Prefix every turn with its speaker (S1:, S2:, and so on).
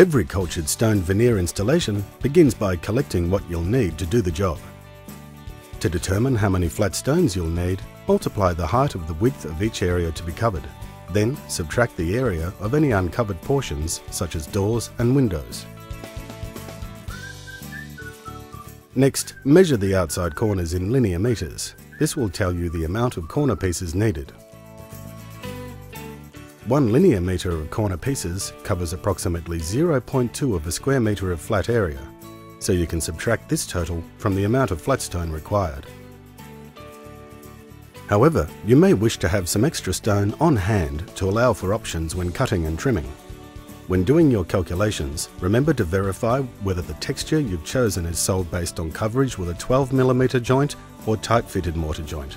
S1: Every cultured stone veneer installation begins by collecting what you'll need to do the job. To determine how many flat stones you'll need, multiply the height of the width of each area to be covered. Then subtract the area of any uncovered portions such as doors and windows. Next, measure the outside corners in linear metres. This will tell you the amount of corner pieces needed. One linear metre of corner pieces covers approximately 0.2 of a square metre of flat area, so you can subtract this total from the amount of flat stone required. However, you may wish to have some extra stone on hand to allow for options when cutting and trimming. When doing your calculations, remember to verify whether the texture you've chosen is sold based on coverage with a 12mm joint or tight-fitted mortar joint.